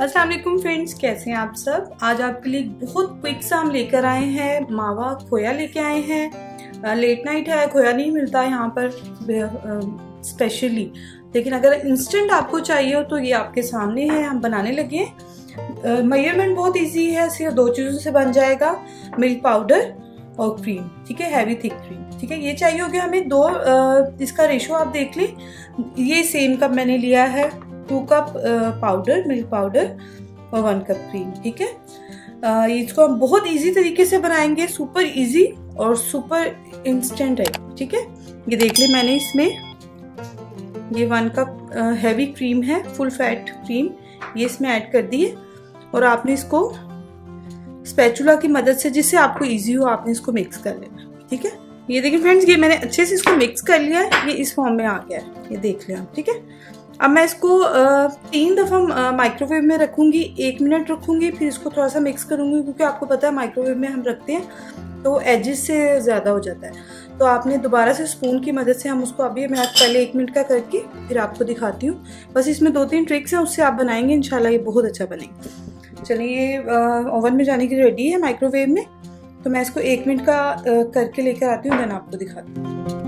वालेकुम फ्रेंड्स कैसे हैं आप सब? आज आपके लिए बहुत क्विक सा हम लेकर आए हैं मावा खोया लेके आए हैं। लेट नाइट है खोया नहीं मिलता यहाँ पर स्पेशली लेकिन अगर इंस्टेंट आपको चाहिए हो तो ये आपके सामने है हम बनाने लगे मेज़रमेंट बहुत इजी है सिर्फ़ दो चीज़ों से बन जाएगा मिल्क पाउडर और क्रीम ठीक है? हैवी थिक क्रीम ठीक है? ये चाहिए होगा हमें दो आ, इसका रेशो आप देख लें। ये सेम कप मैंने लिया है। Two cup powder milk powder और वन कप क्रीम ठीक है? इसको हम बहुत इजी तरीके से बनाएँगे सुपर इजी और सुपर इंस्टेंट है, ठीक है? ये देख ले मैंने इसमें। ये वन कप हैवी क्रीम है फुल फैट क्रीम ये इसमें ऐड कर दिए और आपने इसको स्पैचुला की मदद से, जिससे आपको इजी हो, आपने इसको मिक्स कर लेना, ठीक है? ये देखिए फ्रेंड्स ये मैंने अच्छे से इसको मिक्स कर लिया है, ये इस फॉर्म में आ गया है, ये देख लिया ठीक है? अब मैं इसको तीन दफ़ा माइक्रोवेव में रखूँगी, एक मिनट रखूँगी, फिर इसको थोड़ा सा मिक्स करूँगी, क्योंकि आपको पता है माइक्रोवेव में हम रखते हैं तो एजिस से ज़्यादा हो जाता है। तो आपने दोबारा से स्पून की मदद से हम उसको अभी, मैं पहले एक मिनट का करके फिर आपको दिखाती हूँ। बस इसमें दो तीन ट्रिक्स हैं, उससे आप बनाएँगे, इंशाल्लाह ये बहुत अच्छा बनेगा। चलिए ये ओवन में जाने के लिए रेडी है माइक्रोवेव में तो मैं इसको एक मिनट का करके लेकर आती हूँ देन आपको दिखाती हूँ।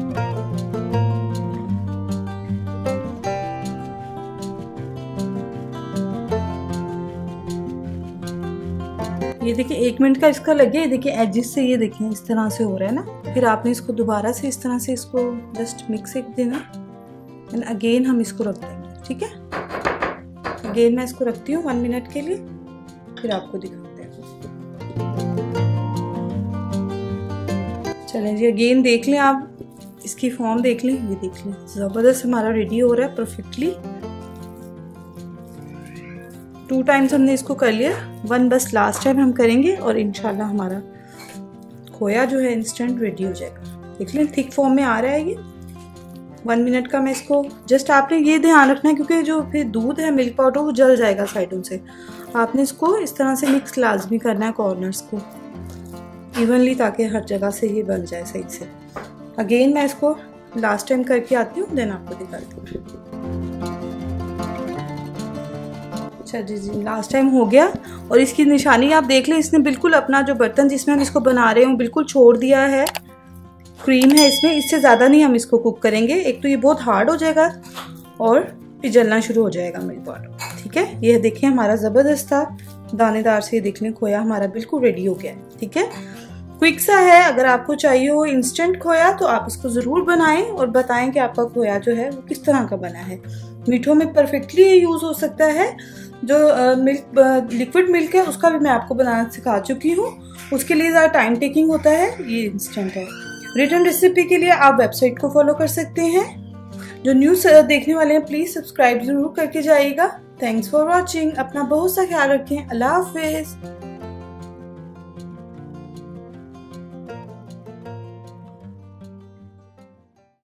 ये देखिए, एक मिनट का इसका लगे देखिए एजिस से ये देखिए इस तरह से हो रहा है ना? फिर आपने इसको दोबारा से इस तरह से इसको जस्ट मिक्स एक देना। एंड अगेन हम इसको रख देंगे, ठीक है? अगेन मैं इसको रखती हूँ वन मिनट के लिए, फिर आपको दिखाते हैं। चलें जी अगेन देख लें आप, इसकी फॉर्म देख लें, ये देख लें। ज़बरदस्त हमारा रेडी हो रहा है परफेक्टली टू टाइम्स हमने इसको कर लिया। वन बस लास्ट टाइम हम करेंगे और इनशाला हमारा खोया जो है इंस्टेंट रेडी हो जाएगा। देख लें थिक फॉर्म में आ रहा है ये। वन मिनट का मैं इसको जस्ट आपने ये ध्यान रखना है क्योंकि जो फिर दूध है मिल्क पाउडर वो जल जाएगा साइडों से। आपने इसको इस तरह से मिक्स लाजमी करना है कॉर्नर्स को। इवनली ताकि हर जगह से ये बन जाए सही से। अगेन मैं इसको लास्ट टाइम करके आती हूँ देन आपको दिखाती हूँ। अच्छा जी जी लास्ट टाइम हो गया। और इसकी निशानी आप देख लें, इसने बिल्कुल अपना जो बर्तन जिसमें हम इसको बना रहे हैं, बिल्कुल छोड़ दिया है। क्रीम है इसमें, इससे ज़्यादा नहीं हम इसको कुक करेंगे। एक तो ये बहुत हार्ड हो जाएगा और फिर जलना शुरू हो जाएगा मिल्क पाउडर ठीक है? ये देखिए हमारा ज़बरदस्त था। दानेदार से देख लें खोया, हमारा बिल्कुल रेडी हो गया। ठीक है? क्विक सा है, अगर आपको चाहिए हो इंस्टेंट खोया तो आप इसको ज़रूर बनाएँ और बताएँ कि आपका खोया जो है वो किस तरह का बना है। मीठों में परफेक्टली ये यूज़ हो सकता है। जो मिल्क लिक्विड मिल्क है, उसका भी मैं आपको बनाना सिखा चुकी हूँ। उसके लिए ज़्यादा टाइम टेकिंग होता है, ये इंस्टेंट है। रिटर्न रेसिपी के लिए आप वेबसाइट को फॉलो कर सकते हैं। जो न्यूज़ देखने वाले हैं प्लीज़ सब्सक्राइब ज़रूर करके जाइएगा। थैंक्स फॉर वॉचिंग अपना बहुत सा ख्याल रखें। अल्लाह हाफिज़।